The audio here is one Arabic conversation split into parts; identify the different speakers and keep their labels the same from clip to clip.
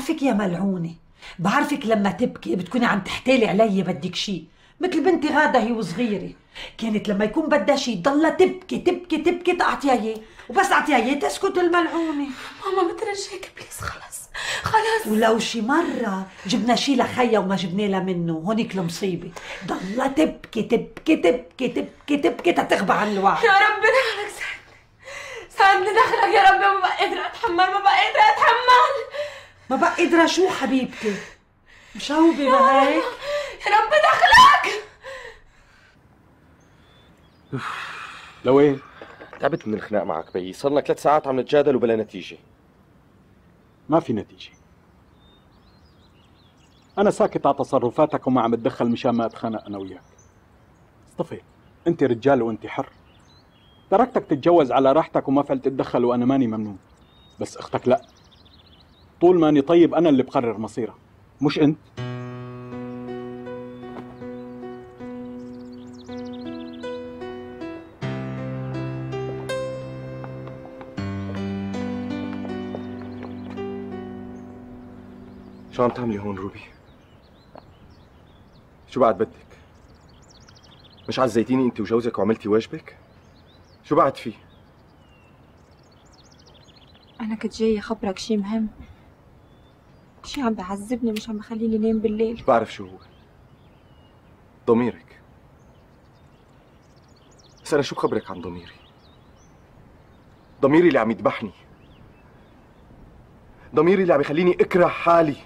Speaker 1: بعرفك يا ملعونة بعرفك لما تبكي بتكوني عم تحتالي علي بدك شي مثل بنتي غادة هي وصغيرة. كانت لما يكون بدها شي ضلها تبكي تبكي تبكي تعطيها إياه وبس اعطيها إياه. تسكت الملعونة.
Speaker 2: ماما بترجاك بليز خلص خلص.
Speaker 1: ولو شي مرة جبنا شي لخيا وما جبنا لها منه هونيك المصيبة. ضلها تبكي تبكي تبكي تبكي تبكي تتغبى عن الوعي
Speaker 2: يا رب دخلك ساعدني ساعدني دخلك يا رب ما بقى قادرة أتحمل ما بقى قادرة أتحمل.
Speaker 1: ما بقى قادرة شو حبيبتي؟ مشوبة ما هيك
Speaker 2: يا رب دخلك.
Speaker 3: لوين؟ تعبت من الخناق معك بيي صرنا ثلاث ساعات عم نتجادل وبلا نتيجة.
Speaker 4: ما في نتيجة. أنا ساكت على تصرفاتك وما عم أتدخل مشان ما أتخانق أنا وياك. اصطفي أنت رجال وأنت حر. تركتك تتجوز على راحتك وما فعلت تتدخل وأنا ماني ممنون. بس أختك لا. طول ماني طيب أنا اللي بقرر مصيرها مش أنت
Speaker 3: شو عم تعملي هون روبي؟ شو بعد بدك؟ مش عزيتيني أنت وجوزك وعملتي واجبك؟ شو بعد في؟
Speaker 2: أنا كنت جاية خبرك شي مهم شي عم بعذبني مش عم بخليني نام بالليل.
Speaker 3: بعرف شو هو. ضميرك. بس أنا شو بخبرك عن ضميري؟ ضميري اللي عم يذبحني. ضميري اللي عم يخليني أكره حالي.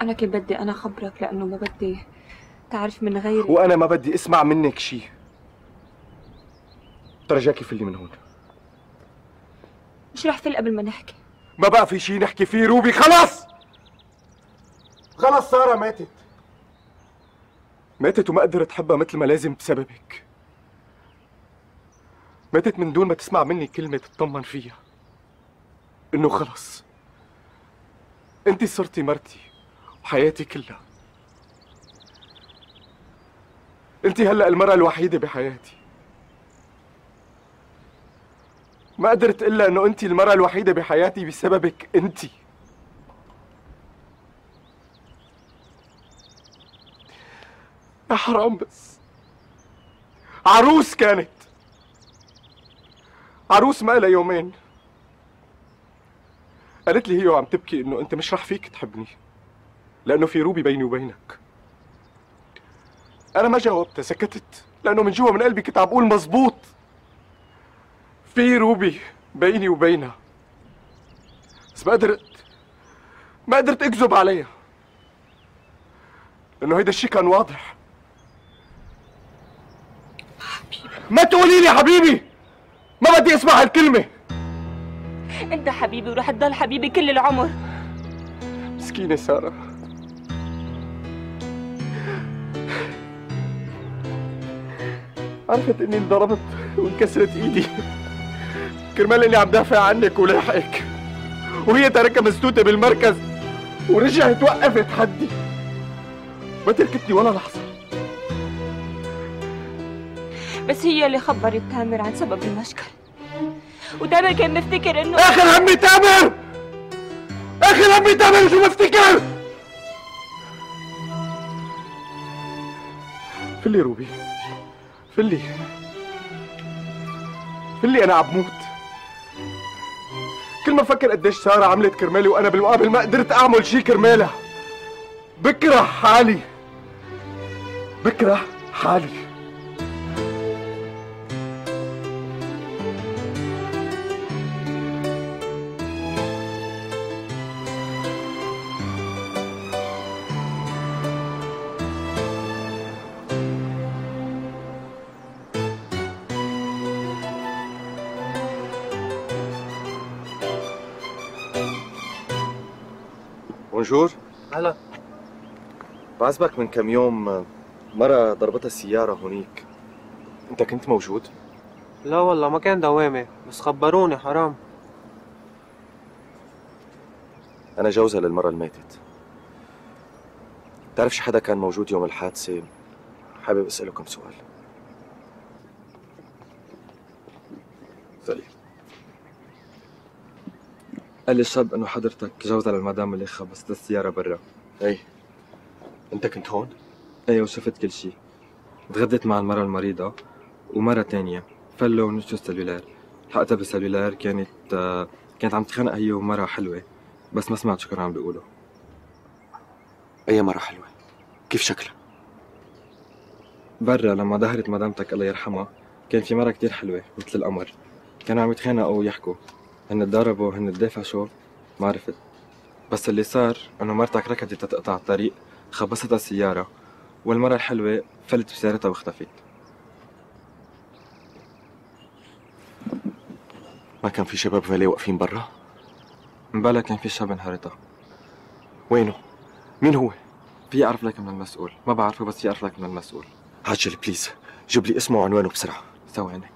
Speaker 2: أنا كان بدي أنا خبرك؟ لأنه ما بدي تعرف من غيري.
Speaker 3: وأنا ما بدي أسمع منك شيء ترجاكي فلي من هون.
Speaker 2: مش رح فل قبل ما نحكي؟
Speaker 3: ما بقى في شيء نحكي فيه روبي خلص خلص سارة ماتت. ماتت وما قدرت احبها مثل ما لازم بسببك. ماتت من دون ما تسمع مني كلمة تطمن فيها. إنه خلص أنت صرتي مرتي وحياتي كلها. أنت هلأ المرأة الوحيدة بحياتي. ما قدرت إلا أنه انت المرأة الوحيدة بحياتي بسببك انت يا حرام بس. عروس كانت. عروس ما لها يومين. قالت لي هي وعم تبكي إنه أنت مش رح فيك تحبني لأنه في روبي بيني وبينك. أنا ما جاوبتها سكتت لأنه من جوا من قلبي كنت عم بقول مزبوط. في روبي بيني وبينها. بس ما قدرت ما قدرت أكذب عليها. لأنه هيدا الشيء كان واضح. ما تقولي لي حبيبي! ما بدي أسمع هالكلمة.
Speaker 2: أنت حبيبي ورح تضل حبيبي كل العمر.
Speaker 3: مسكينة سارة. عرفت إني انضربت وانكسرت إيدي. كرمال إني عم دافع عنك ولاحقك. وهي تركها مسدودة بالمركز ورجعت وقفت حدي. ما تركتني ولا لحظة.
Speaker 2: بس هي اللي خبرت تامر عن سبب المشكل. وتامر كان مفتكر انه
Speaker 3: اخر همي تامر! اخر همي تامر شو بفتكر فلي روبي فلي فلي أنا عم موت. كل ما بفكر قديش سارة عملت كرمالي وأنا بالمقابل ما قدرت أعمل شي كرمالها. بكره حالي. بكره حالي. بونجور.
Speaker 5: هلا
Speaker 3: بعزبك من كم يوم مرة ضربتها السيارة هونيك. أنت كنت موجود؟
Speaker 5: لا والله ما كان دوامي بس خبروني حرام.
Speaker 3: أنا جوزها للمرة اللي ماتت. بتعرف شي حدا كان موجود يوم الحادثة؟ حابب اسأله كم سؤال. سليم. قال لي الشاب إنه حضرتك جوزها للمدام اللي خبصت السيارة برا.
Speaker 6: إيه أنت كنت هون؟
Speaker 3: إيه وشفت كل شيء تغديت مع المرة المريضة ومرة تانية فلوا ونشوا السلولار. لحقتها بالسلولار كانت كانت عم تخانق هي ومرة حلوة بس ما سمعت شو كانوا عم بيقولوا.
Speaker 6: أي مرة حلوة؟ كيف شكلها؟
Speaker 3: برا لما ظهرت مدامتك الله يرحمها كان في مرة كتير حلوة مثل القمر. كانوا عم يتخانقوا ويحكوا. هن تضاربوا هن تدافعوا ما عرفت. بس اللي صار إنه مرتك ركضت تقطع الطريق خبصتها السيارة والمرة الحلوة فلت بسيارتها واختفت
Speaker 6: ما كان في شباب فالي واقفين برا؟
Speaker 3: مبلا كان في شاب انهارتها
Speaker 6: وينه؟ مين هو؟
Speaker 3: في اعرف لك من المسؤول. ما بعرفه بس في اعرف لك من المسؤول.
Speaker 6: عجل بليز. جيب لي اسمه وعنوانه بسرعة.
Speaker 3: ثواني
Speaker 6: مجروح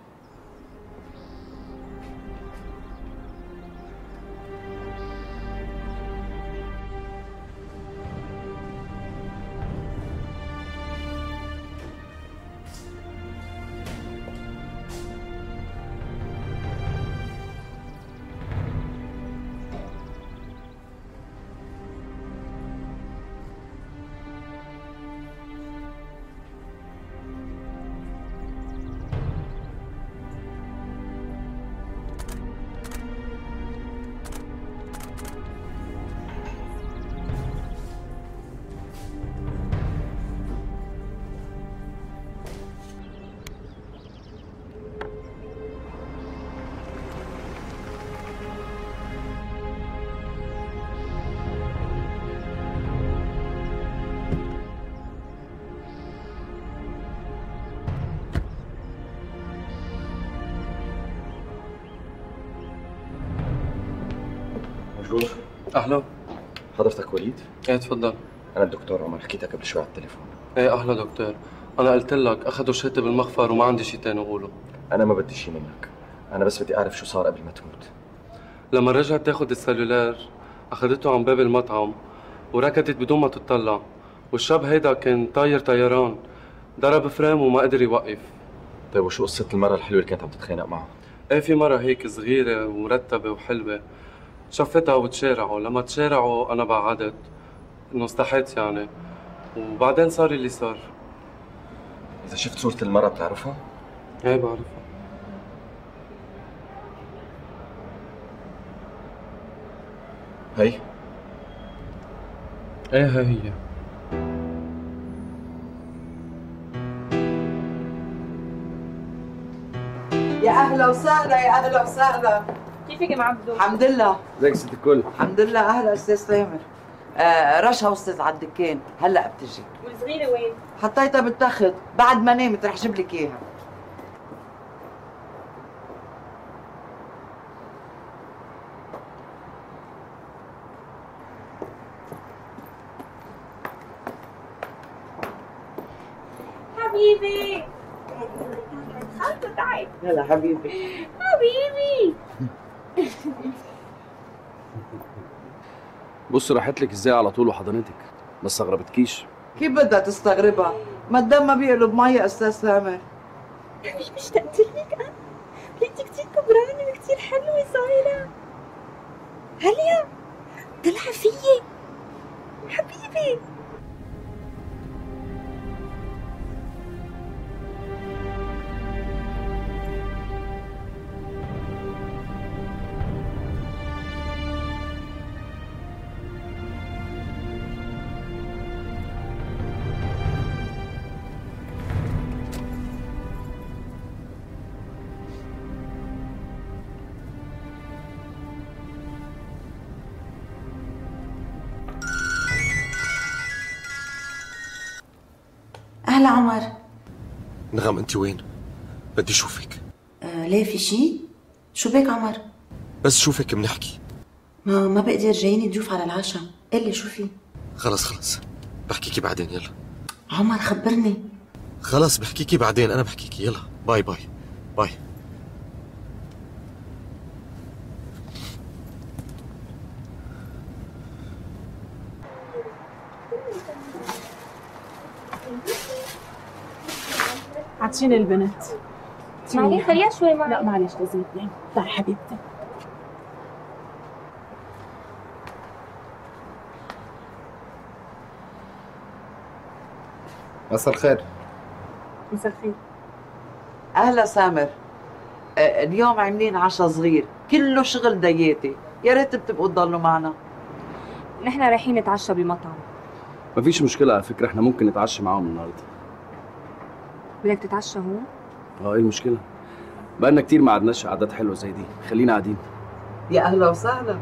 Speaker 7: أهلا.
Speaker 6: حضرتك وليد؟
Speaker 7: إيه تفضل.
Speaker 6: أنا الدكتور عمر حكيتك قبل شوي على التليفون.
Speaker 7: إيه أهلا دكتور. أنا قلت لك أخذوا شهادتي بالمخفر وما عندي شيء تاني اقوله
Speaker 6: أنا ما بدي شيء منك. أنا بس بدي أعرف شو صار قبل ما تموت.
Speaker 7: لما رجعت تاخذ السلولار أخذته عن باب المطعم وركضت بدون ما تطلع والشاب هيدا كان طاير طيران ضرب فريم وما قدر يوقف.
Speaker 6: طيب وشو قصة المرة الحلوة اللي كانت عم تتخانق معها؟
Speaker 7: إيه في مرة هيك صغيرة ومرتبة وحلوة. شفتها وتشارعوا. لما تشارعوا أنا بعدت. انه استحيت يعني. وبعدين صار اللي صار.
Speaker 6: إذا شفت صورة المرة بتعرفها؟
Speaker 7: إيه بعرفها.
Speaker 6: هي؟
Speaker 7: إيه هي هي.
Speaker 8: يا أهلا وسهلا يا أهلا وسهلا.
Speaker 2: كيفك يا معبدو؟
Speaker 8: الحمد لله.
Speaker 6: ازيك ست الكل؟
Speaker 8: الحمد لله. أهلا أستاذ تامر. آه رشا وصلت على الدكان هلا بتجي.
Speaker 2: والصغيرة وين؟
Speaker 8: حطيتها بالتخت. بعد ما نامت رح جيب لك إياها.
Speaker 2: حبيبي.
Speaker 8: يلا حبيبي.
Speaker 2: حبيبي.
Speaker 9: بص راحت لك إزاي على طول وحضنتك؟ ما استغربتكيش؟
Speaker 8: كيف بدها تستغربها؟ ما الدم ما بيقلب مي أستاذ
Speaker 2: حبيبي اشتقت لك أنا لقيتي كتير كبرانة وكتير حلوة صايرة. هليا طلع فيي. حبيبي.
Speaker 6: نغم أنت وين؟ بدي أشوفك.
Speaker 10: آه ليه في شي؟ شو بك عمر؟
Speaker 6: بس شوفك بنحكي.
Speaker 10: ما ما بقدر جاييني ضيوف على العشاء. قلي شو في؟
Speaker 6: خلص خلص. بحكيكي بعدين يلا.
Speaker 10: عمر خبرني.
Speaker 6: خلص بحكيكي بعدين. أنا بحكيكي يلا. bye bye. bye.
Speaker 11: تعطيني البنت
Speaker 2: معلش خليها شوي معي
Speaker 11: لا معلش لازم تنام تعي حبيبتي.
Speaker 3: مساء الخير.
Speaker 12: مساء الخير.
Speaker 8: أهلا سامر. أه، اليوم عاملين عشاء صغير. كله شغل دياتي. يا ريت بتبقوا تضلوا معنا.
Speaker 12: نحن رايحين نتعشى بمطعم.
Speaker 13: ما فيش مشكلة على فكرة إحنا ممكن نتعشى معاهم النهارده.
Speaker 12: بدك تتعشى هون؟
Speaker 13: آه إيه المشكلة؟ بقالنا كتير ما قعدناش قعدات حلوة زي دي. خلينا قاعدين.
Speaker 8: يا أهلا وسهلا.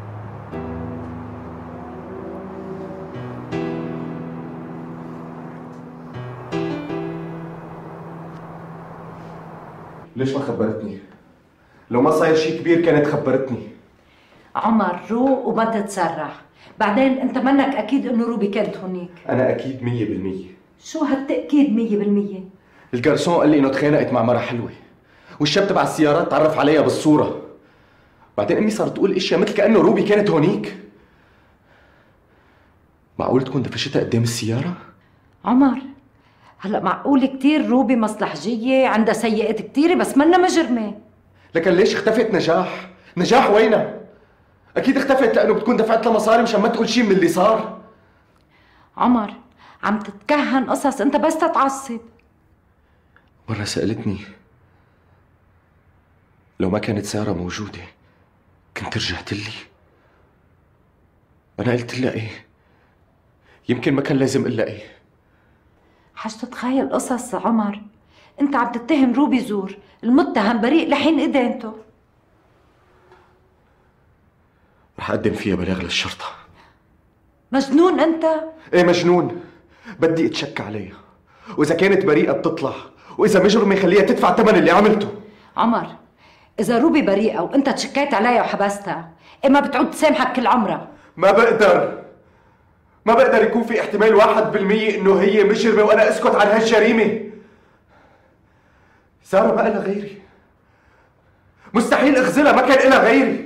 Speaker 3: ليش ما خبرتني؟ لو ما صاير شيء كبير كانت خبرتني.
Speaker 1: عمر روق وما تتسرع بعدين انت منك أكيد إنه روبي كانت هونيك.
Speaker 3: أنا أكيد مية بالمية.
Speaker 1: شو هالتأكيد مية بالمية؟
Speaker 3: الجرسون قال لي إنه تخانقت مع مرة حلوة والشاب تبع السيارات تعرف عليها بالصورة بعدين أمي صارت تقول أشياء مثل كأنه روبي كانت هونيك معقول تكون دفشتها قدام السيارة؟
Speaker 1: عمر هلا معقول كتير روبي مصلحجية عندها سيئات كتيرة بس منا مجرمة
Speaker 3: لكن ليش اختفت نجاح؟ نجاح وينها؟ أكيد اختفت لأنه بتكون دفعت لها مصاري مشان ما تقول شيء من اللي صار
Speaker 1: عمر عم تتكهن قصص أنت بس تتعصب
Speaker 3: مرة سألتني لو ما كانت سارة موجودة كنت رجعت لي. أنا قلت لها إيه؟ يمكن ما كان لازم إلا إيه.
Speaker 1: حاج تتخيل قصص عمر. أنت عم تتهم روبي زور. المتهم بريء لحين إدانته.
Speaker 3: رح أقدم فيها بلاغ للشرطة.
Speaker 1: مجنون أنت؟
Speaker 3: إيه مجنون؟ بدي أتشك عليها. وإذا كانت بريئة بتطلع. وإذا مجرمة خليها تدفع ثمن اللي عملته.
Speaker 1: عمر إذا روبي بريئة وأنت تشكيت عليها وحبستها إيه ما بتعود تسامحك كل عمرها
Speaker 3: ما بقدر. ما بقدر يكون في احتمال واحد بالمية إنه هي مجرمة وأنا أسكت عن هالجريمة. سارة ما إلها غيري. مستحيل أخذلها ما كان إلها غيري.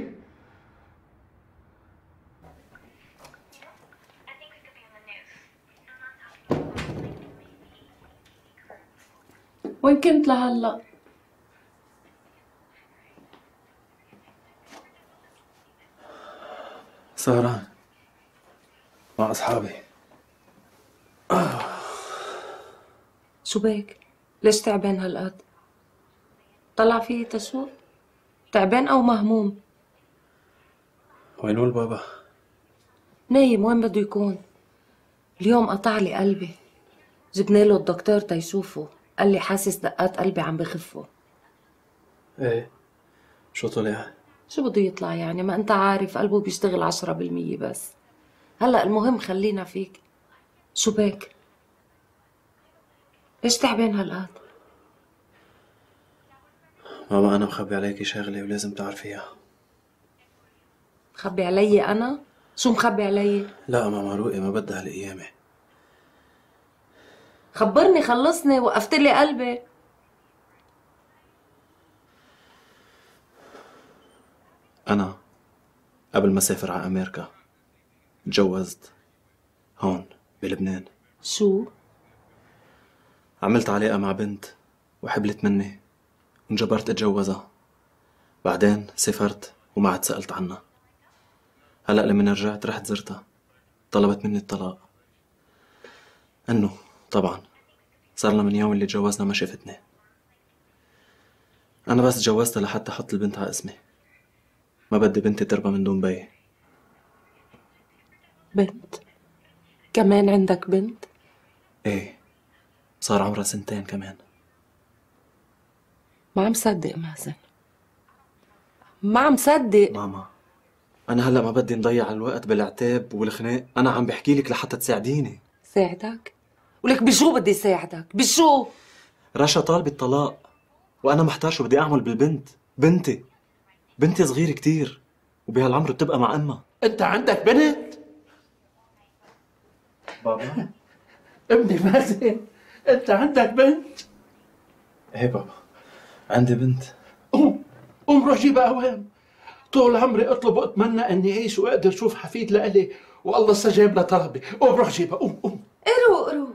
Speaker 14: وين كنت لهلا؟
Speaker 13: سهران مع أصحابي
Speaker 15: شو بك؟ ليش تعبان هالقد؟ طلع فيه تشوف؟ تعبان أو مهموم؟
Speaker 13: وينو البابا
Speaker 15: نايم وين بده يكون؟ اليوم قطع لي قلبي جبنا له الدكتور تيشوفه قال لي حاسس دقات قلبي عم بخفوا
Speaker 13: إيه شو طلع
Speaker 15: شو بده يطلع يعني ما انت عارف قلبه بيشتغل عشرة بالمية بس هلا المهم خلينا فيك شو بك؟ ليش تعبان هالقد؟
Speaker 13: ماما أنا مخبي عليكي شغلة ولازم تعرفيها
Speaker 15: مخبي علي أنا؟ شو مخبي علي؟
Speaker 13: لا ماما روقي ما بدها هالقيامه
Speaker 15: خبرني خلصني وقفت لي قلبي.
Speaker 13: أنا قبل ما أسافر على أمريكا تجوزت هون بلبنان.
Speaker 15: شو؟
Speaker 13: عملت علاقة مع بنت وحبلت مني وانجبرت أتجوزها. بعدين سافرت وما عاد سألت عنها. هلأ لما رجعت رحت زرتها. طلبت مني الطلاق. إنه طبعا. صار لها من يوم اللي تجوزنا ما شافتني أنا بس تجوزتها لحتى أحط البنت على اسمي. ما بدي بنتي تربى من دون بي.
Speaker 15: بنت. كمان عندك بنت؟
Speaker 13: إيه. صار عمرها سنتين كمان.
Speaker 15: ما عم صدق مازن. ما عم صدق.
Speaker 13: ماما أنا هلأ ما بدي نضيع الوقت بالعتاب والخناق. أنا عم بحكي لك لحتى تساعديني.
Speaker 15: ساعدك؟ ولك بشو بدي ساعدك؟ بشو؟
Speaker 13: رشا طالبة طلاق وأنا محتار شو بدي أعمل بالبنت. بنتي بنتي صغيرة كتير وبهالعمر بتبقى مع أمها.
Speaker 16: أنت عندك بنت؟
Speaker 13: بابا.
Speaker 16: ابني مازن أنت عندك بنت؟
Speaker 13: إيه بابا عندي بنت.
Speaker 16: قوم قوم روح جيبها اوام طول عمري أطلب وأتمنى إني أعيش وأقدر أشوف حفيد لإلي والله استجاب لطلبي. قوم روح جيبها قوم قوم.
Speaker 15: قرو قرو.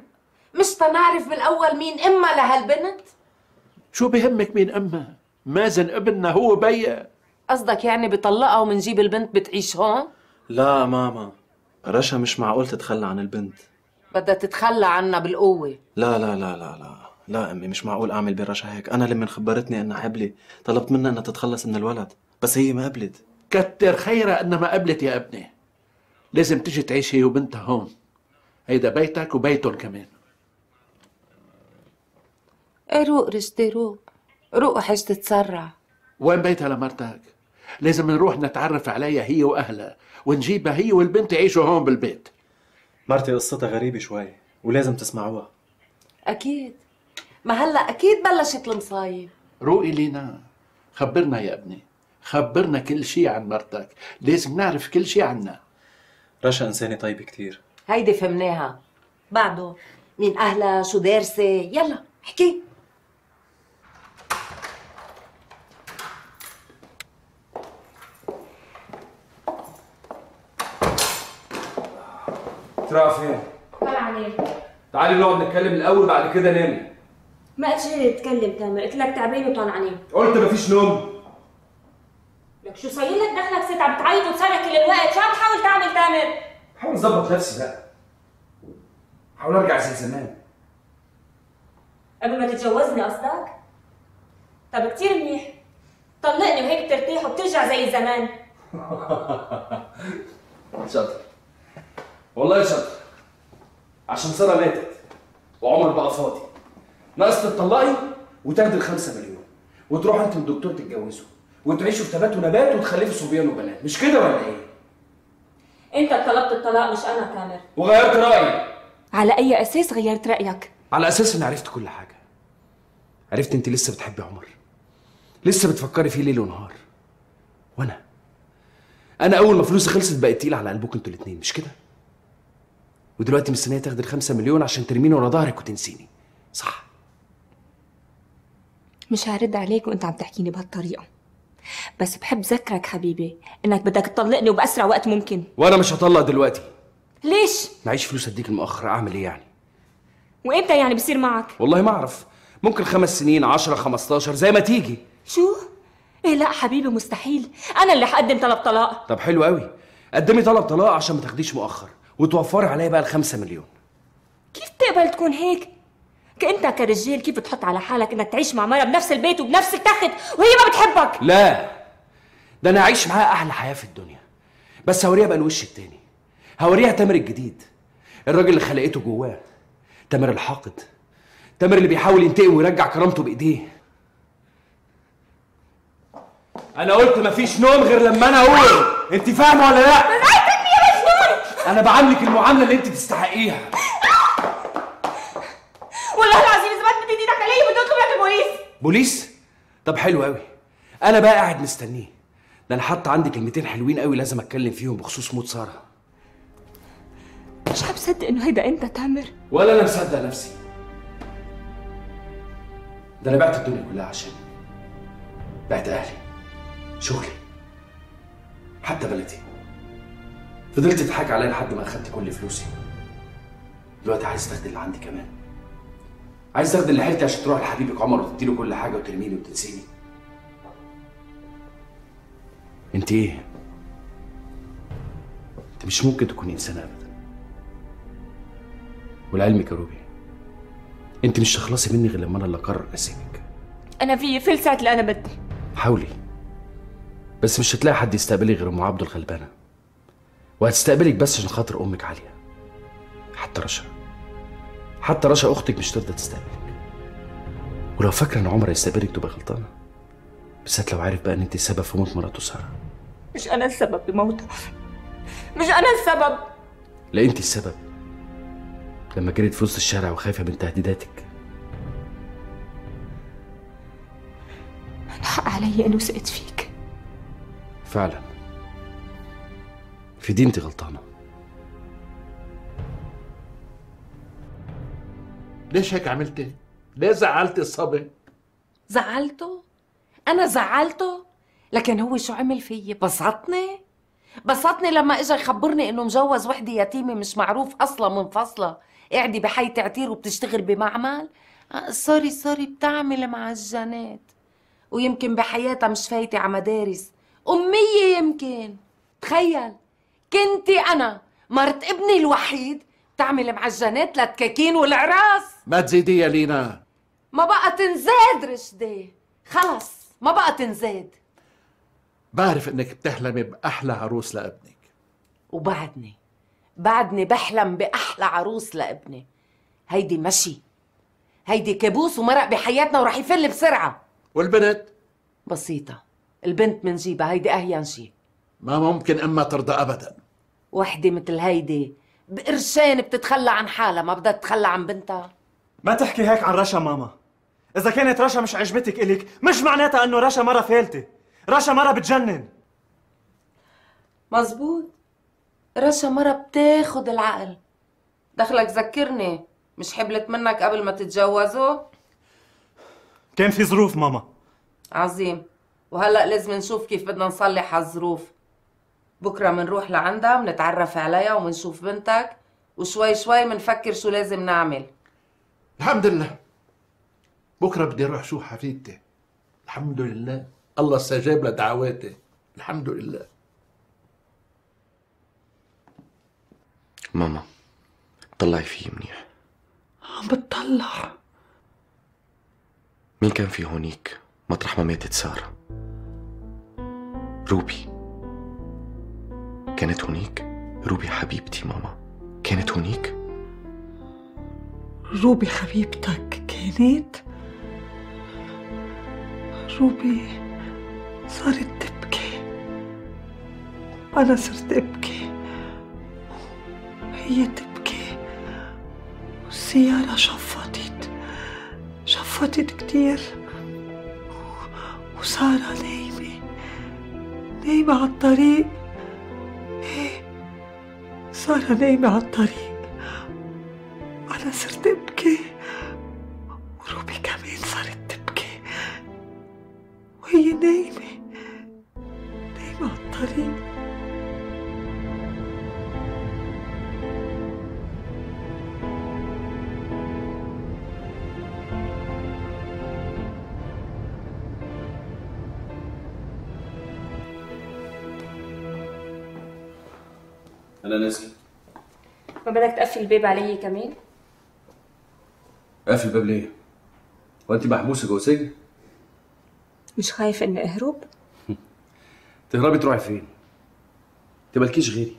Speaker 15: مش تنعرف بالأول مين أمها لهالبنت؟
Speaker 16: شو بهمك مين أمها؟ مازن ابننا هو بيا.
Speaker 15: قصدك يعني بطلقها ومنجيب البنت بتعيش هون؟
Speaker 13: لا ماما رشا مش معقول تتخلى عن البنت.
Speaker 15: بدها تتخلى عنا بالقوة.
Speaker 13: لا لا لا لا لا. لا أمي مش معقول أعمل برشا هيك. أنا لما خبرتني إنها حبلي طلبت منها إنها تتخلص من الولد. بس هي ما قبلت.
Speaker 16: كتر خيرها إنها ما قبلت يا ابني. لازم تجي تعيش هي وبنتها هون. هيدا بيتك وبيتهم كمان.
Speaker 15: إيه روق رشدي روق روق حج تتسرع.
Speaker 16: وين بيتها لمرتك؟ لازم نروح نتعرف عليها هي وأهلها ونجيبها هي والبنت يعيشوا هون بالبيت.
Speaker 13: مرتي قصتها غريبة شوي ولازم تسمعوها.
Speaker 15: أكيد. ما هلأ أكيد بلشت المصايب.
Speaker 16: روقي لينا خبرنا يا ابني. خبرنا كل شيء عن مرتك. لازم نعرف كل شيء عنها.
Speaker 13: رشا إنسانة طيبة كتير.
Speaker 15: هيدي فهمناها. بعده مين أهلها؟ شو دارسة؟ يلا احكي.
Speaker 9: ترى فين؟
Speaker 2: طلع عليك.
Speaker 9: تعالي نقعد نتكلم الأول بعد كده نامي
Speaker 2: ما قلتش لي تتكلم تامر قلت لك تعبان وطلعانين
Speaker 9: قلت مفيش نوم.
Speaker 2: لك شو صاير لك؟ دخلك ست عم بتعيط وتصرخ كل الوقت. شو عم تحاول تعمل تامر؟
Speaker 9: بحاول اظبط نفسي بقى. بحاول أرجع زي زمان.
Speaker 2: قبل ما تتجوزني قصدك؟ طب كتير منيح. طلقني وهيك بترتاح وبترجع زي زمان.
Speaker 9: شاطر. والله شاطر. عشان ساره ماتت وعمر بقى فاضي. ناقص تطلقي وتاخدي الخمسة مليون وتروح انت والدكتور تتجوزوا وتعيشوا في تبات ونبات وتخلفوا صبيان وبنات. مش كده ولا إيه؟
Speaker 2: انت طلبت الطلاق مش أنا تامر.
Speaker 9: وغيرت رايي
Speaker 2: على أي أساس غيرت رأيك؟
Speaker 9: على أساس اني عرفت كل حاجة. عرفت انت لسه بتحبي عمر. لسه بتفكري فيه ليل ونهار. وأنا؟ أنا أول ما فلوسي خلصت بقت تقيلة على قلبكم أنتوا الاتنين مش كده؟ ودلوقتي مستنية تاخدي الخمسة مليون عشان ترميني ورا ظهرك وتنسيني. صح.
Speaker 2: مش هرد عليك وانت عم تحكيني بهالطريقة. بس بحب ذكرك حبيبي انك بدك تطلقني وبأسرع وقت ممكن.
Speaker 9: وأنا مش هطلق دلوقتي.
Speaker 2: ليش؟
Speaker 9: معيش فلوس اديك المؤخر أعمل إيه يعني؟
Speaker 2: وإمتى يعني بصير معك؟
Speaker 9: والله ما أعرف. ممكن خمس سنين عشرة خمستاشر زي ما تيجي.
Speaker 2: شو؟ إيه لا حبيبي مستحيل. أنا اللي حقدم طلب طلاق.
Speaker 9: طب حلو قوي قدمي طلب طلاق عشان ما تاخديش مؤخر. وتوفري عليا بقى الخمسة مليون.
Speaker 2: كيف تقبل تكون هيك؟ كأنت كرجال كيف بتحط على حالك إنك تعيش مع مرة بنفس البيت وبنفس التخت وهي ما بتحبك؟
Speaker 9: لا. ده أنا أعيش معاها أحلى حياة في الدنيا. بس هوريها بقى الوش التاني. هوريها تامر الجديد. الراجل اللي خلقته جواه. تامر الحاقد. تامر اللي بيحاول ينتقم ويرجع كرامته بإيديه. أنا قلت مفيش نوم غير لما أنا أقول. أنت فاهمة ولا لأ؟ أنا بعاملك المعاملة اللي أنت تستحقيها.
Speaker 2: والله العظيم إذا تمد إيدك علي بدي أطلب لك البوليس؟
Speaker 9: بوليس؟ طب حلو قوي أنا بقى قاعد مستنيه. ده أنا حاطط عندي كلمتين حلوين قوي لازم أتكلم فيهم بخصوص موت سارة.
Speaker 2: مش عم صدق إنه هيدا انت تامر؟
Speaker 9: ولا أنا مصدق نفسي. ده أنا بعت الدنيا كلها عشان بعت أهلي شغلي حتى بلدي. فضلت تضحك عليا لحد ما أخدت كل فلوسي. دلوقتي عايز تاخد اللي عندي كمان. عايز تاخد اللي حيلتي عشان تروح لحبيبك عمر وتديله كل حاجة وترميني وتنسيني. أنت إيه؟ أنت مش ممكن تكوني إنسانة ابدا. ولعلمك يا روبي أنت مش تخلصي مني غير لما أنا اللي أقرر أسيبك.
Speaker 2: أنا في ساعة اللي أنا بدي.
Speaker 9: حاولي بس مش هتلاقي حد يستقبلك غير أم عبده الغلبانة. وهتستقبلك بس عشان خاطر أمك عالية. حتى رشا. حتى رشا أختك مش ترضى تستقبلك. ولو فاكرة إن عمر هيستقبلك تبقى غلطانة. بالذات لو عارف بقى إن أنت السبب في موت مراته سارة.
Speaker 2: مش أنا السبب بموتها مش أنا السبب.
Speaker 9: لا أنت السبب. لما جريت في وسط الشارع وخايفة من تهديداتك.
Speaker 2: أنا حق علي إنه وثقت فيك.
Speaker 9: فعلا. في دي انت غلطانة.
Speaker 16: ليش هيك عملتي؟ ليه زعلتي الصبي؟
Speaker 15: زعلته؟ أنا زعلته؟ لكن هو شو عمل فيي؟ بسطني؟ بسطني لما اجى يخبرني إنه مجوز وحدة يتيمة مش معروف أصلها من فصلها قاعدة بحي تعتير وبتشتغل بمعمل. آه، sorry sorry بتعمل معجنات ويمكن بحياتها مش فايتة على مدارس. أمية يمكن. تخيل. كنتي أنا مرت ابني الوحيد. تعمل معجنات للتكاكين والعراس
Speaker 16: ما تزيدي يا لينا.
Speaker 15: ما بقى تنزاد رشدي. خلص ما بقى تنزاد.
Speaker 16: بعرف إنك بتحلمي بأحلى عروس لابنك.
Speaker 15: وبعدني؟ بعدني بحلم بأحلى عروس لابني. هيدي مشي. هيدي كابوس ومرق بحياتنا ورح يفل بسرعة.
Speaker 16: والبنت؟
Speaker 15: بسيطة. البنت منجيبها هيدي أهين شي
Speaker 16: ما ممكن أما ترضى ابدا.
Speaker 15: وحدة مثل هيدي بقرشين بتتخلى عن حالها ما بدها تتخلى عن بنتها.
Speaker 17: ما تحكي هيك عن رشا ماما. إذا كانت رشا مش عجبتك إلك مش معناتها إنه رشا مرة فالتة رشا مرة بتجنن.
Speaker 15: مزبوط. رشا مرة بتاخد العقل. دخلك ذكرني مش حبلت منك قبل ما تتجوزوا؟
Speaker 17: كان في ظروف ماما.
Speaker 15: عظيم. وهلأ لازم نشوف كيف بدنا نصلح هالظروف. بكرة منروح لعندها منتعرف عليها ومنشوف بنتك وشوي شوي منفكر شو لازم نعمل.
Speaker 16: الحمد لله. بكرة بدي أروح شوف حفيدتي. الحمد لله. الله استجاب لدعواتي الحمد لله.
Speaker 3: ماما طلعي فيه منيح.
Speaker 18: عم بتطلع.
Speaker 3: مين كان في هونيك؟ مطرح ما ماتت سارة. روبي. كانت هونيك روبي حبيبتي ماما. كانت هونيك
Speaker 18: روبي حبيبتك كانت؟ روبي صارت تبكي. أنا صرت أبكي. هي تبكي. والسيارة شفطت. شفطت كتير. وسارة نايمة. نايمة على الطريق. سارة نايمة على الطريق
Speaker 2: بدك تقفل الباب علي كمان
Speaker 9: قافل الباب ليه؟ وانت محبوسة جوه سجن؟
Speaker 2: مش خايف إني أهرب
Speaker 9: تهربي تروحي فين؟ أنت مالكيش غيري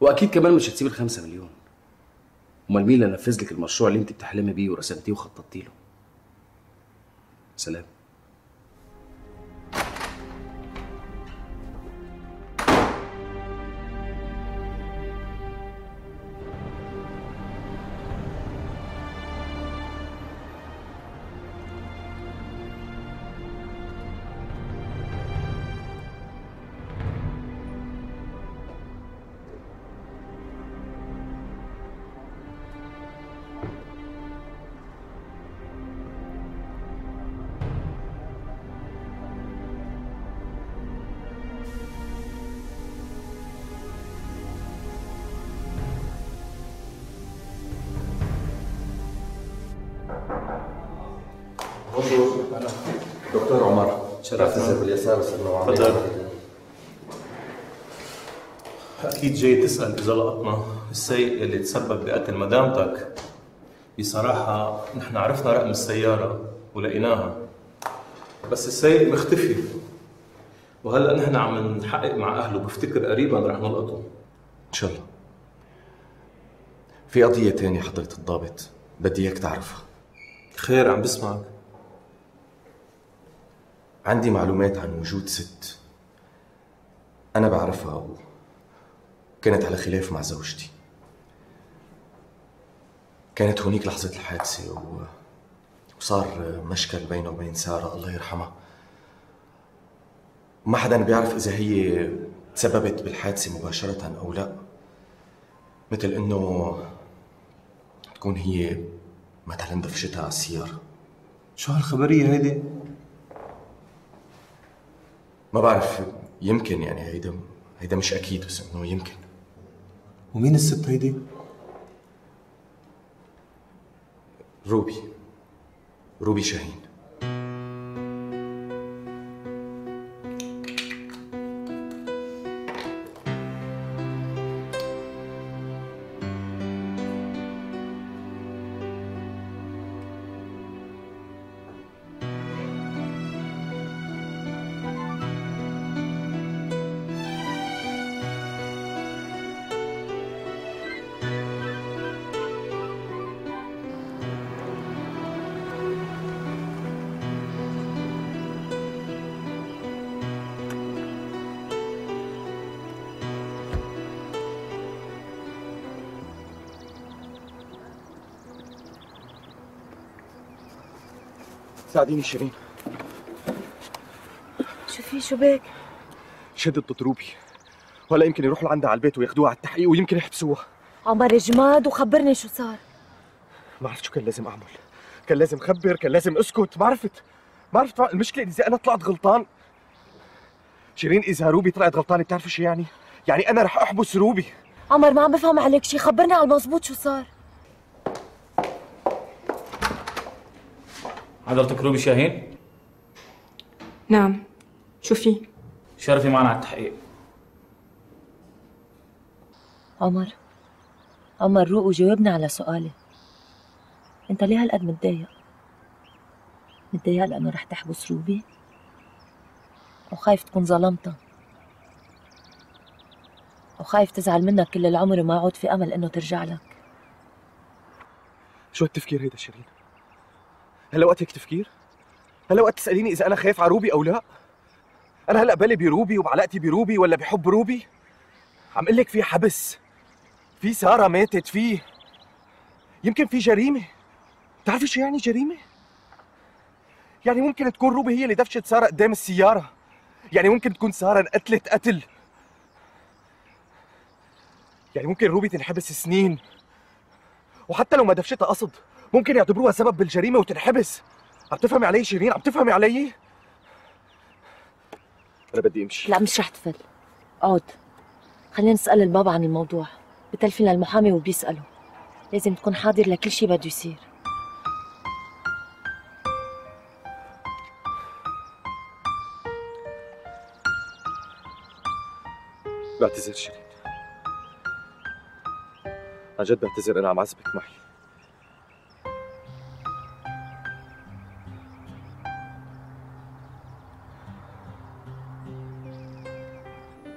Speaker 9: وأكيد كمان مش هتسيب الخمسة مليون أمال مين اللي نفذ لك المشروع اللي أنت بتحلمي بيه ورسمتيه وخططتي له سلام
Speaker 19: جاي تسأل إذا لقطنا السيء اللي تسبب بقتل مدامتك. بصراحة نحن عرفنا رقم السيارة ولقيناها. بس السيء مختفي. وهلأ نحن عم نحقق مع أهله بفتكر قريبا رح نلقطه.
Speaker 3: إن شاء الله. في قضية تانية حضرة الضابط بدي إياك تعرفها.
Speaker 19: خير عم بسمعك.
Speaker 3: عندي معلومات عن وجود ست. أنا بعرفها وكانت على خلاف مع زوجتي. كانت هونيك لحظة الحادثة و... وصار مشكل بينه وبين سارة الله يرحمها وما حدا بيعرف إذا هي تسببت بالحادثة مباشرة أو لا. مثل إنه تكون هي مثلا دفشتها على السيارة.
Speaker 19: شو هالخبرية هيدي؟
Speaker 3: ما بعرف يمكن يعني هيدا هيدا مش أكيد بس إنه يمكن.
Speaker 19: ومين الست هيدي؟
Speaker 3: روبي روبي شاهين ساعديني شيرين.
Speaker 12: شو في شو بك؟
Speaker 3: شدت ضد روبي ولا يمكن يروحوا لعندها على البيت وياخدوها على التحقيق ويمكن يحبسوها
Speaker 12: عمر جماد وخبرني شو صار.
Speaker 3: ما عرفت شو كان لازم أعمل. كان لازم خبر كان لازم أسكت. ما عرفت. ما عرفت المشكلة إذا أنا طلعت غلطان. شيرين إذا روبي طلعت غلطانة بتعرفي شو يعني؟ يعني أنا رح أحبس روبي.
Speaker 12: عمر ما عم بفهم عليك شي. خبرني على المزبوط شو صار.
Speaker 20: حضرتك روبي شاهين؟
Speaker 12: نعم. شو في؟
Speaker 20: شرفي معنا على التحقيق.
Speaker 10: عمر عمر روق وجاوبني على سؤالي انت ليه هالقد متضايق؟ متضايق لأنه رح تحبس روبي؟ أو خايف تكون ظلمتها أو خايف تزعل منك كل العمر وما يعود في أمل إنه ترجع لك؟
Speaker 3: شو التفكير هيدا شيرين؟ هلا وقت هيك تفكير؟ هلا وقت تسأليني إذا أنا خايف على روبي أو لا؟ أنا هلأ بالي بروبي وبعلاقتي بروبي ولا بحب روبي؟ عم أقول لك في حبس في سارة ماتت في يمكن في جريمة. بتعرفي شو يعني جريمة؟ يعني ممكن تكون روبي هي اللي دفشت سارة قدام السيارة. يعني ممكن تكون سارة انقتلت قتل. يعني ممكن روبي تنحبس سنين. وحتى لو ما دفشتها قصد. ممكن يعتبروها سبب بالجريمة وتنحبس. عم تفهمي علي شيرين؟ عم تفهمي علي؟ أنا بدي أمشي.
Speaker 10: لا مش رح تفل. اقعد خلينا نسأل البابا عن الموضوع. بتلفن للمحامي وبيساله لازم تكون حاضر لكل شيء بده يصير.
Speaker 3: بعتذر شيرين. عن جد بعتذر أنا عم عذبك معي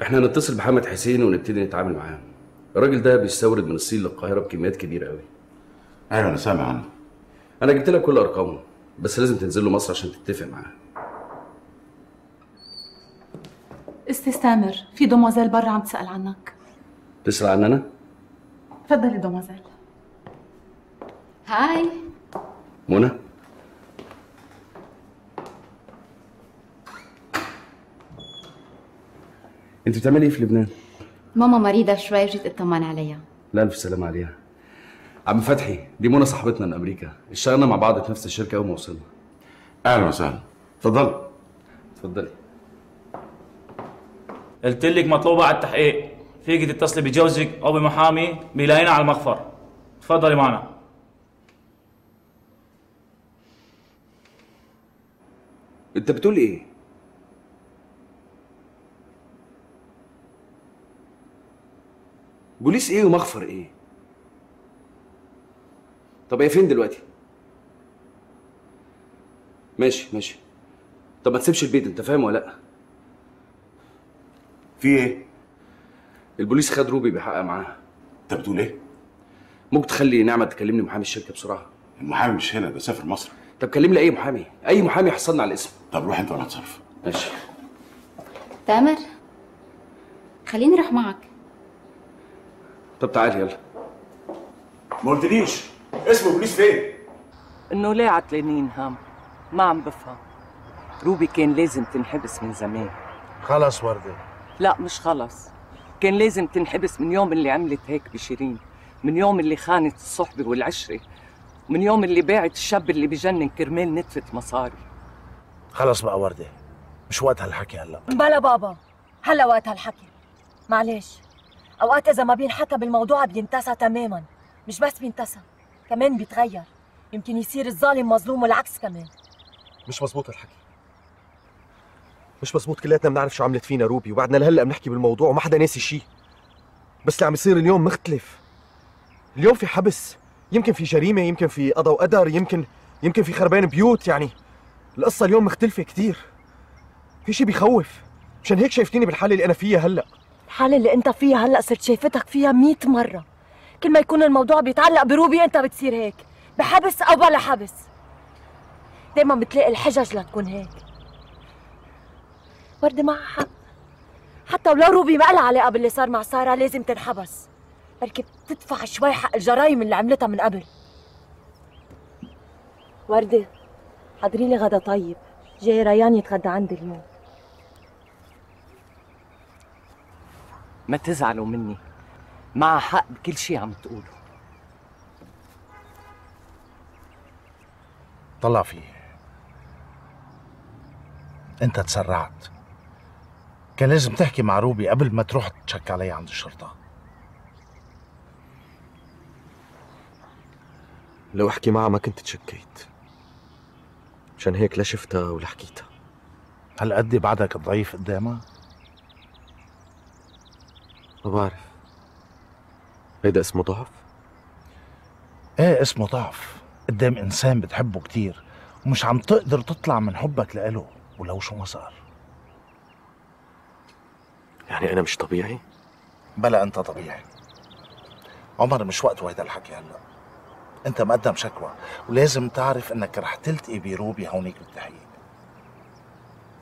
Speaker 9: إحنا نتصل بحمد حسين ونبتدي نتعامل معاه. الراجل ده بيستورد من الصين للقاهرة بكميات كبيرة قوي.
Speaker 16: أيوه أنا سامع عنه.
Speaker 9: أنا جبت لك كل ارقامه بس لازم تنزل له مصر عشان تتفق معاه.
Speaker 11: أستاذ في دوموزيل برا عم تسأل عنك.
Speaker 9: تسأل عني أنا؟
Speaker 11: تفضلي دوموزيل هاي.
Speaker 9: منى؟ انت بتعملي إيه في لبنان؟
Speaker 21: ماما مريضة شوي جيت اطمن عليها
Speaker 9: لا ألف سلامة عليها. عم فتحي دي منى صاحبتنا من أمريكا. اشتغلنا مع بعض في نفس الشركة أول ما وصلنا.
Speaker 16: أهلا وسهلا. اتفضل
Speaker 9: اتفضلي
Speaker 20: قلت لك مطلوبة على التحقيق فيك تتصلي بجوزك أو بمحامي بيلاقينا على المخفر. تفضلي معنا.
Speaker 9: أنت بتقول إيه؟ بوليس إيه ومخفر إيه؟ طب هي فين دلوقتي؟ ماشي ماشي. طب ما تسيبش البيت انت فاهم ولا لأ؟
Speaker 16: في إيه؟
Speaker 9: البوليس خد روبي بيحقق معاها
Speaker 16: انت بتقول إيه؟
Speaker 9: ممكن تخلي نعمة تكلمني محامي الشركة بسرعة؟
Speaker 16: المحامي مش هنا ده سافر مصر.
Speaker 9: طب كلم لي أي محامي أي محامي يحصلنا على الاسم.
Speaker 16: طب روح انت وأنا اتصرف
Speaker 9: ماشي.
Speaker 21: تامر خليني أروح معك
Speaker 9: طب تعالي يلا.
Speaker 16: ما قلتليش. اسم البوليس فين؟
Speaker 22: إنه ليه عتلانين هام. ما عم بفهم. روبي كان لازم تنحبس من زمان.
Speaker 23: خلص وردة.
Speaker 22: لا مش خلص. كان لازم تنحبس من يوم اللي عملت هيك بشيرين. من يوم اللي خانت الصحبة والعشرة. من يوم اللي باعت الشاب اللي بجنن كرمال نتفة مصاري.
Speaker 23: خلص بقى وردة. مش وقت هالحكي هلا.
Speaker 12: بلا بابا. هلا وقت هالحكي. معلش. اوقات اذا ما بينحكى بالموضوع بينتسى تماما. مش بس بينتسى كمان بيتغير. يمكن يصير الظالم مظلوم والعكس كمان.
Speaker 3: مش مزبوط الحكي. مش مزبوط كلياتنا بنعرف شو عملت فينا روبي وبعدنا لهلأ بنحكي بالموضوع وما حدا ناسي شيء بس اللي عم يصير اليوم مختلف. اليوم في حبس يمكن في جريمة يمكن في قضا وقدر يمكن يمكن في خربان بيوت يعني القصة اليوم مختلفة كتير. في شيء بيخوف. مشان هيك شايفتيني بالحالة اللي أنا فيها هلأ.
Speaker 12: الحالة اللي انت فيها هلأ صرت شايفتك فيها مئة مرة. كل ما يكون الموضوع بيتعلق بروبي انت بتصير هيك. بحبس أو بلا حبس. دايما بتلاقي الحجج لتكون هيك. وردة معها حق حتى ولو روبي ما لها علاقة باللي صار مع سارة لازم تنحبس. بركي بتدفع شوي حق الجرايم اللي عملتها من قبل. وردة حضري لي غدا طيب. جاي ريان يتغدى عندي اليوم.
Speaker 22: ما تزعلوا مني. مع حق بكل شي عم تقولوا.
Speaker 23: طلع فيه. انت تسرعت. كان لازم تحكي مع روبي قبل ما تروح تشك علي عند الشرطة.
Speaker 3: لو احكي معها ما كنت تشكيت. مشان هيك لا شفتها ولا حكيتها.
Speaker 23: هالقد بعدك ضعيف قدامها؟
Speaker 3: ما بعرف. هيدا اسمه ضعف؟
Speaker 23: إيه اسمه ضعف. قدام انسان بتحبه كتير ومش عم تقدر تطلع من حبك لإله ولو شو ما صار.
Speaker 3: يعني أنا مش طبيعي؟
Speaker 23: بلا أنت طبيعي. عمر مش وقته هيدا الحكي هلأ. أنت مقدم شكوى ولازم تعرف إنك رح تلتقي بروبي هونيك بالتحقيق.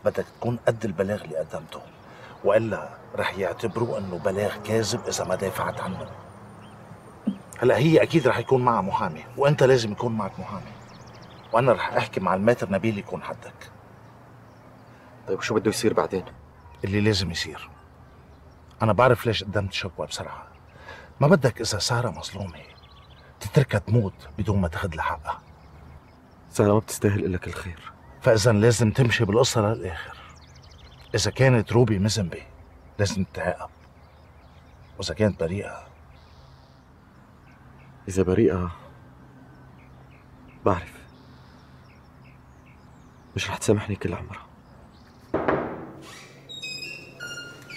Speaker 23: بدك تكون قد البلاغ اللي قدمته. وإلا رح يعتبروا أنه بلاغ كاذب إذا ما دافعت عنه. هلا هي أكيد رح يكون معها محامي وأنت لازم يكون معك محامي وأنا رح أحكي مع الماتر نبيل يكون حدك.
Speaker 3: طيب شو بده يصير بعدين؟
Speaker 23: اللي لازم يصير. أنا بعرف ليش قدمت شكوى بسرعة. ما بدك إذا سارة مظلومة تتركها تموت بدون ما تاخذ لها حقها
Speaker 3: سارة ما بتستاهل إلك الخير.
Speaker 23: فإذا لازم تمشي بالقصة للآخر. إذا كانت روبي مذنبه لازم تتعاقب وإذا كانت بريئة.
Speaker 3: إذا بريئة بعرف. مش رح تسامحني كل عمرها.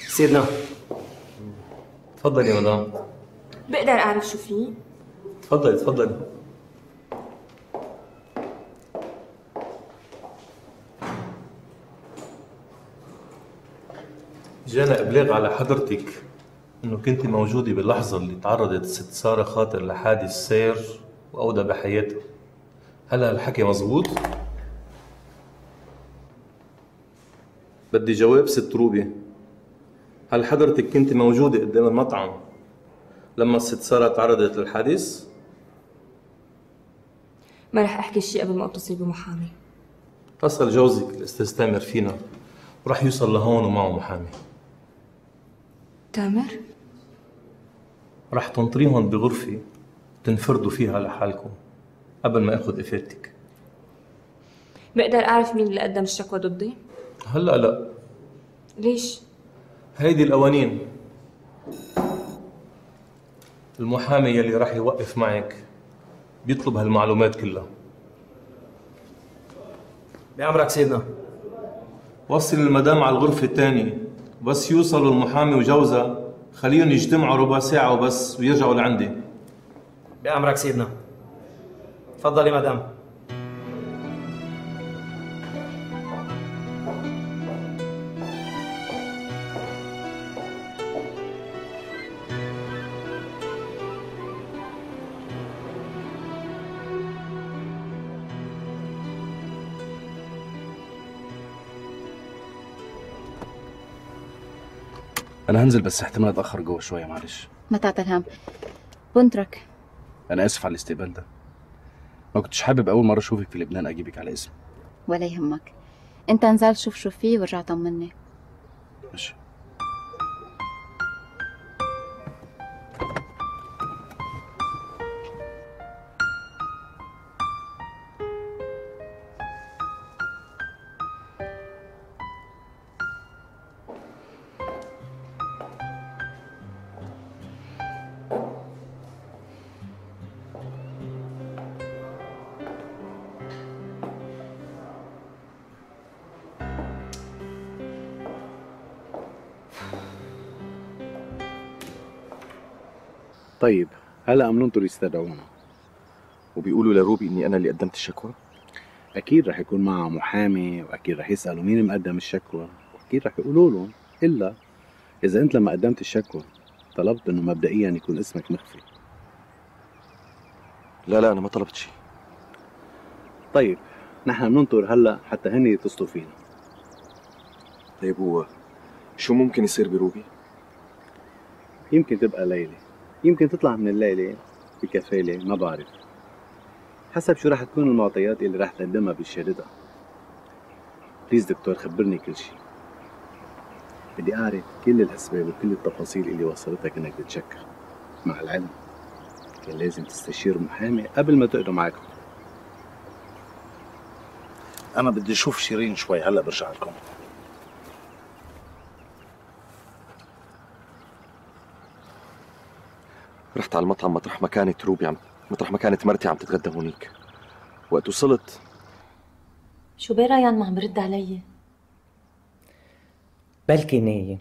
Speaker 13: سيدنا. تفضلي يا مدام.
Speaker 2: بقدر أعرف شو فيه
Speaker 19: تفضلي تفضلي جانا إبلاغ على حضرتك إنه كنت موجودة باللحظة اللي تعرضت الست سارة خاطر لحادث سير واودى بحياتها. هل هالحكي مزبوط بدي جواب ست روبي. هل حضرتك كنت موجودة قدام المطعم لما الست سارة تعرضت للحادث؟
Speaker 2: ما رح أحكي شيء قبل ما أتصل بمحامي.
Speaker 19: اتصل جوزك الاستاذ تامر فينا ورح يوصل لهون ومعه محامي.
Speaker 2: تامر؟
Speaker 19: رح تنطريهم بغرفة تنفردوا فيها لحالكم قبل ما آخذ إفادتك.
Speaker 2: بقدر أعرف مين اللي قدم الشكوى ضدي؟
Speaker 19: هلأ لا.
Speaker 2: ليش؟
Speaker 19: هيدي القوانين. المحامي يلي راح يوقف معك بيطلب هالمعلومات كلها.
Speaker 13: بأمرك سيدنا.
Speaker 19: وصل المدام على الغرفة الثانية. بس يوصلوا المحامي وجوزها خليهم يجتمعوا ربع ساعة وبس ويرجعوا لعندي.
Speaker 13: بأمرك سيدنا. تفضلي مدام.
Speaker 9: أنا هنزل بس احتمال أتأخر جوه شوية معلش.
Speaker 21: ما تعطي الهم بنترك.
Speaker 9: أنا آسف على الاستقبال ده. ما كنتش حابب أول مرة أشوفك في لبنان أجيبك على اسم.
Speaker 21: ولا يهمك. أنت انزل شوف شو فيه ورجع طمني.
Speaker 9: ماشي.
Speaker 3: هلا عم ننطر يستدعونا وبيقولوا لروبي إني أنا اللي قدمت الشكوى؟
Speaker 24: أكيد رح يكون معها محامي وأكيد رح يسألوا مين مقدم الشكوى. وأكيد رح يقولوا لهم إلا إذا أنت لما قدمت الشكوى طلبت إنه مبدئيا يكون اسمك مخفي.
Speaker 3: لا لا أنا ما طلبت شيء.
Speaker 24: طيب نحن بننطر هلأ حتى هن يتصلوا فينا.
Speaker 3: طيب هو شو ممكن يصير بروبي؟
Speaker 24: يمكن تبقى ليلة. يمكن تطلع من الليلة بكفالة ما بعرف. حسب شو رح تكون المعطيات اللي رح تقدمها بالشهادة بليز دكتور خبرني كل شيء بدي أعرف كل الأسباب وكل التفاصيل اللي وصلتك إنك تتشكر. مع العلم كان لازم تستشير محامي قبل ما تقدم معك
Speaker 23: أنا بدي أشوف شيرين شوي هلأ برجع لكم.
Speaker 3: رحت على المطعم مطرح ما كانت روبي عم مطرح ما كانت مرتي عم تتغدى هونيك. وقت وصلت.
Speaker 10: شو بيه ريان ما عم برد علي؟
Speaker 22: بلكي نايم.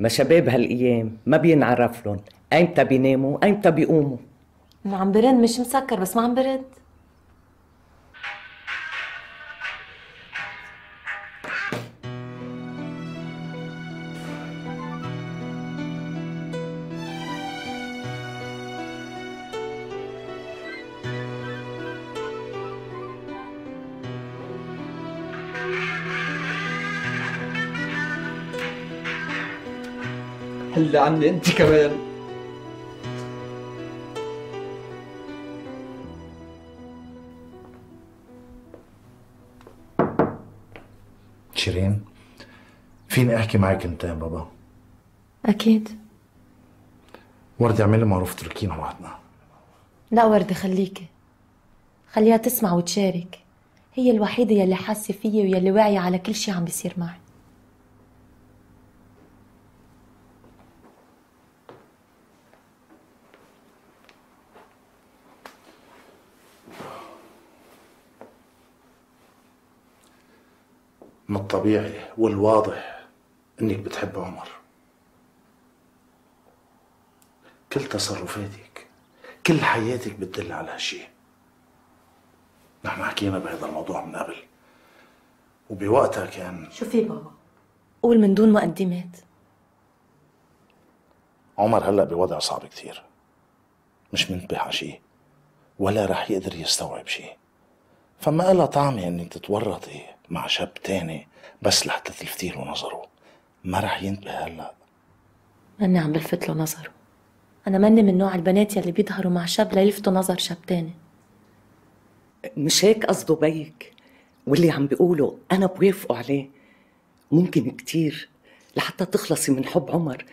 Speaker 22: ما شباب هالأيام ما بينعرف لهم أيمتى بيناموا أيمتى بيقوموا.
Speaker 10: عم برد مش مسكر بس ما عم برد.
Speaker 3: هلا عني أنت كمان.
Speaker 23: شيرين فيني أحكي معك أنت يا بابا؟
Speaker 10: أكيد.
Speaker 23: وردي اعملي معروف تركينا وحدنا
Speaker 10: لا وردة خليكي. خليها تسمع وتشارك. هي الوحيدة يلي حاسة فيي ويلي واعية على كل شي عم بيصير معي.
Speaker 23: من الطبيعي والواضح إنك بتحب عمر. كل تصرفاتك كل حياتك بتدل على هالشيء. نحن حكينا بهذا الموضوع من قبل. وبوقتها كان
Speaker 10: شو في بابا؟ قول من دون مقدمات
Speaker 23: عمر هلأ بوضع صعب كثير. مش منتبه على شيء ولا رح يقدر يستوعب شيء. فما إلها طعمة انك تتورطي مع شاب تاني بس لحتى تلفتي له نظره. ما رح ينتبه هلا.
Speaker 10: ماني عم بلفت له نظره. أنا ماني من نوع البنات يلي بيظهروا مع شاب ليلفتوا نظر شاب تاني.
Speaker 22: مش هيك قصده بيك؟ واللي عم بيقوله أنا بوافقه عليه. ممكن كتير. لحتى تخلصي من حب عمر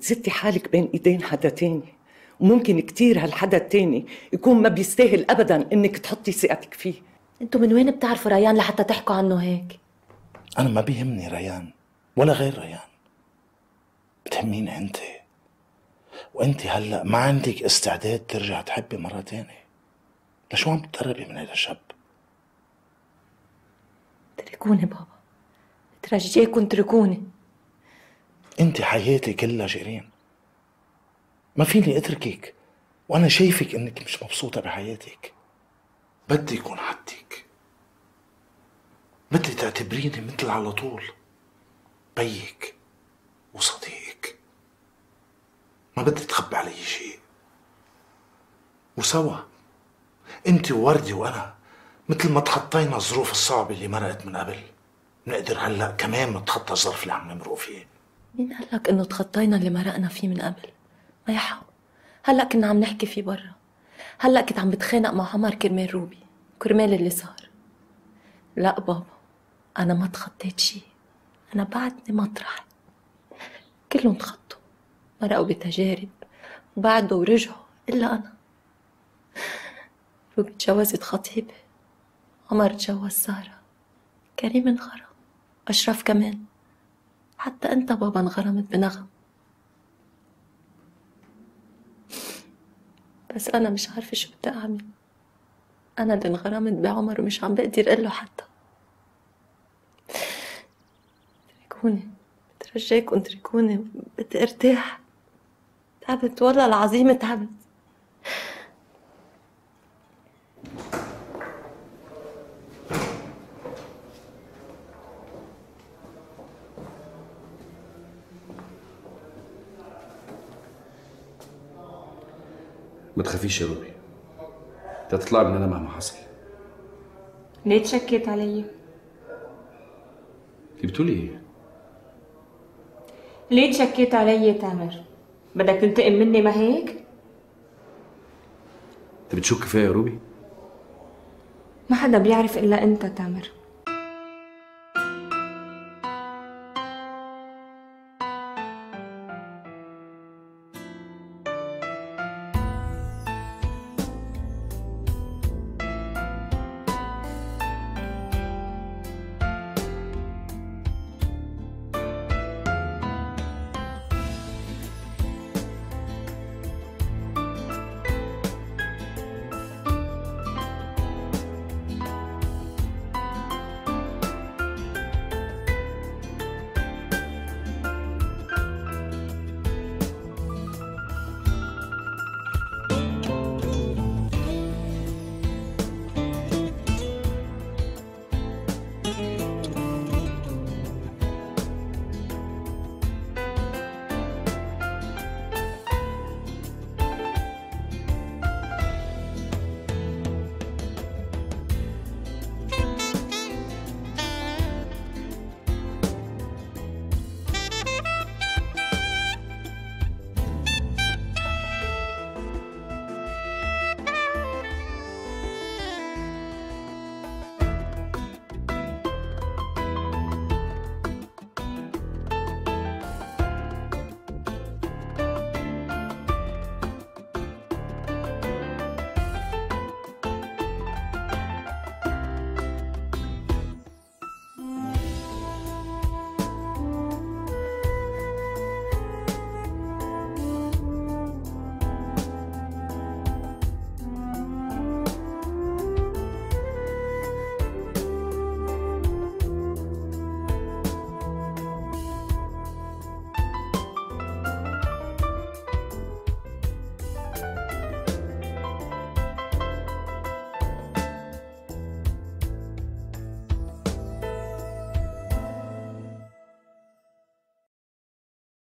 Speaker 22: تزتي حالك بين إيدين حدا تاني. وممكن كتير هالحدا التاني يكون ما بيستاهل ابدا إنك تحطي ثقتك فيه.
Speaker 10: أنتوا من وين بتعرفوا ريان لحتى تحكوا عنه هيك؟
Speaker 23: أنا ما بيهمني ريان ولا غير ريان. بتهميني أنت. وأنت هلأ ما عندك استعداد ترجع تحبي مرة تانية. لشو عم تقربي من هذا الشاب؟
Speaker 10: اتركوني بابا. بترجيكم اتركوني
Speaker 23: أنت حياتي كلها شيرين. ما فيني أتركك وأنا شايفك إنك مش مبسوطة بحياتك. بدي يكون حدك. بدي تعتبريني مثل على طول. بيك وصديقك. ما بدي تخبي علي شيء وسوا. انت ووردي وأنا مثل ما تخطينا الظروف الصعبة اللي مرقت من قبل. نقدر هلأ كمان نتخطى الظرف اللي عم نمرق فيه.
Speaker 10: مين قال لك إنه تخطينا اللي مرقنا فيه من قبل؟ ما يحق. هلأ كنا عم نحكي فيه برا. هلأ كنت عم بتخانق مع عمر كرمال روبي. كرمال اللي صار. لا بابا أنا ما تخطيت شي أنا بعدني مطرح كلهم تخطوا. مرقوا بتجارب. وبعدوا ورجعوا إلا أنا. روبي تجوزت خطيبي عمر تجوز سارة. كريم انغرم. أشرف كمان. حتى أنت بابا انغرمت بنغم. بس أنا مش عارفة شو بدي أعمل. أنا اللي انغرمت بعمر ومش عم بقدر أقول له حتى. اتركوني بترجاكم اتركوني بدي أرتاح. تعبت والله العظيم تعبت.
Speaker 9: ما تخافيش يا روبي انت هتطلع من هنا مهما حصل
Speaker 2: ليه تشكيت علي؟
Speaker 9: انت بتقولي إيه
Speaker 2: ليه تشكيت علي يا تامر؟ بدك تنتقم مني ما هيك؟
Speaker 9: أنت بتشك فيا يا روبي
Speaker 2: ما حدا بيعرف إلا أنت تامر